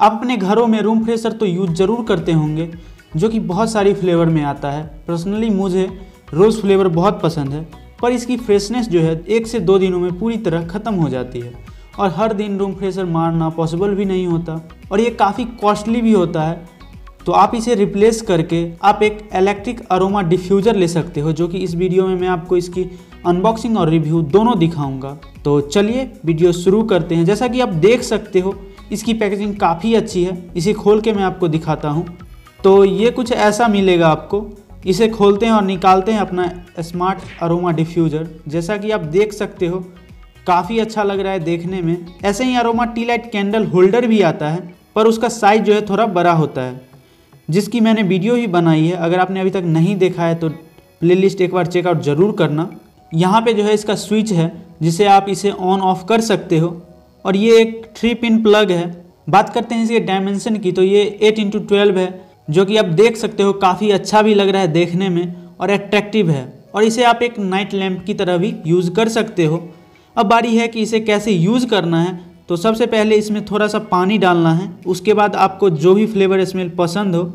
आप अपने घरों में रूम फ्रेशर तो यूज़ ज़रूर करते होंगे, जो कि बहुत सारी फ्लेवर में आता है। पर्सनली मुझे रोज़ फ्लेवर बहुत पसंद है, पर इसकी फ्रेशनेस जो है, एक से दो दिनों में पूरी तरह ख़त्म हो जाती है। और हर दिन रूम फ्रेशर मारना पॉसिबल भी नहीं होता, और ये काफ़ी कॉस्टली भी होता है। तो आप इसे रिप्लेस करके आप एक इलेक्ट्रिक अरोमा डिफ्यूज़र ले सकते हो, जो कि इस वीडियो में मैं आपको इसकी अनबॉक्सिंग और रिव्यू दोनों दिखाऊँगा। तो चलिए वीडियो शुरू करते हैं। जैसा कि आप देख सकते हो इसकी पैकेजिंग काफ़ी अच्छी है। इसे खोल के मैं आपको दिखाता हूँ। तो ये कुछ ऐसा मिलेगा आपको। इसे खोलते हैं और निकालते हैं अपना स्मार्ट अरोमा डिफ्यूज़र जैसा कि आप देख सकते हो, काफ़ी अच्छा लग रहा है देखने में। ऐसे ही aroma tea light candle holder भी आता है, पर उसका साइज़ जो है थोड़ा बड़ा होता है, जिसकी मैंने वीडियो ही बनाई है। अगर आपने अभी तक नहीं देखा है तो प्लेलिस्ट एक बार चेकआउट ज़रूर करना। यहाँ पे जो है इसका स्विच है, जिसे आप इसे ऑन ऑफ़ कर सकते हो। और ये एक थ्री पिन प्लग है। बात करते हैं इसके डायमेंशन की तो ये एट इंटू ट्वेल्व है, जो कि आप देख सकते हो, काफ़ी अच्छा भी लग रहा है देखने में और एट्रैक्टिव है। और इसे आप एक नाइट लैम्प की तरह भी यूज़ कर सकते हो। अब बारी है कि इसे कैसे यूज़ करना है। तो सबसे पहले इसमें थोड़ा सा पानी डालना है। उसके बाद आपको जो भी फ्लेवर स्मेल पसंद हो,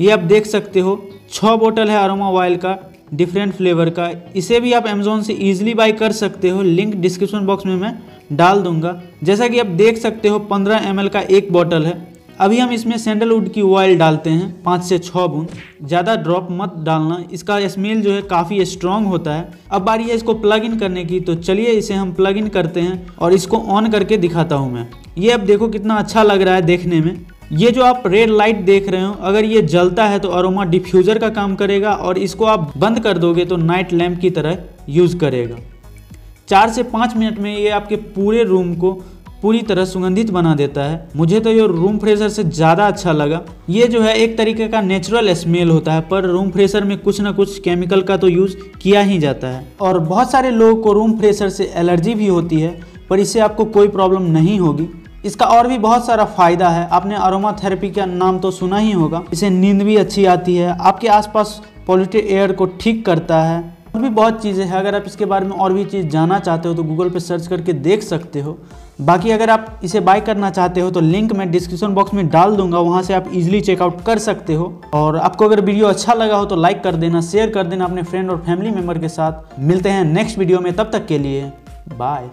ये आप देख सकते हो छः बोतल है अरोमा ऑयल का। डिफरेंट फ्लेवर का। इसे भी आप अमेज़ोन से ईजिली बाई कर सकते हो। लिंक डिस्क्रिप्शन बॉक्स में मैं डाल दूँगा। जैसा कि आप देख सकते हो 15 एम का एक बॉटल है। अभी हम इसमें सैंडलवुड की ऑयल डालते हैं, पाँच से छः बूंद। ज़्यादा ड्रॉप मत डालना। इसका स्मेल जो है काफ़ी स्ट्रॉन्ग होता है। अब बारी है इसको प्लग इन करने की। तो चलिए इसे हम प्लग इन करते हैं और इसको ऑन करके दिखाता हूँ मैं। ये अब देखो कितना अच्छा लग रहा है देखने में। ये जो आप रेड लाइट देख रहे हो, अगर ये जलता है तो अरोमा डिफ्यूज़र का काम करेगा और इसको आप बंद कर दोगे तो नाइट लैम्प की तरह यूज़ करेगा। चार से पाँच मिनट में ये आपके पूरे रूम को पूरी तरह सुगंधित बना देता है। मुझे तो ये रूम फ्रेशर से ज़्यादा अच्छा लगा। ये जो है, एक तरीके का नेचुरल स्मेल होता है, पर रूम फ्रेशर में कुछ ना कुछ केमिकल का तो यूज़ किया ही जाता है। और बहुत सारे लोगों को रूम फ्रेशर से एलर्जी भी होती है, पर इससे आपको कोई प्रॉब्लम नहीं होगी। इसका और भी बहुत सारा फ़ायदा है। आपने अरोमा थेरेपी का नाम तो सुना ही होगा। इसे नींद भी अच्छी आती है। आपके आसपास पॉल्यूटेड एयर को ठीक करता है। और भी बहुत चीज़ें हैं। अगर आप इसके बारे में और भी चीज़ जानना चाहते हो तो गूगल पर सर्च करके देख सकते हो। बाकी अगर आप इसे बाय करना चाहते हो तो लिंक मैं डिस्क्रिप्शन बॉक्स में डाल दूँगा। वहाँ से आप इजीली चेकआउट कर सकते हो। और आपको अगर वीडियो अच्छा लगा हो तो लाइक कर देना शेयर कर देना अपने फ्रेंड और फैमिली मेंबर के साथ। मिलते हैं नेक्स्ट वीडियो में। तब तक के लिए बाय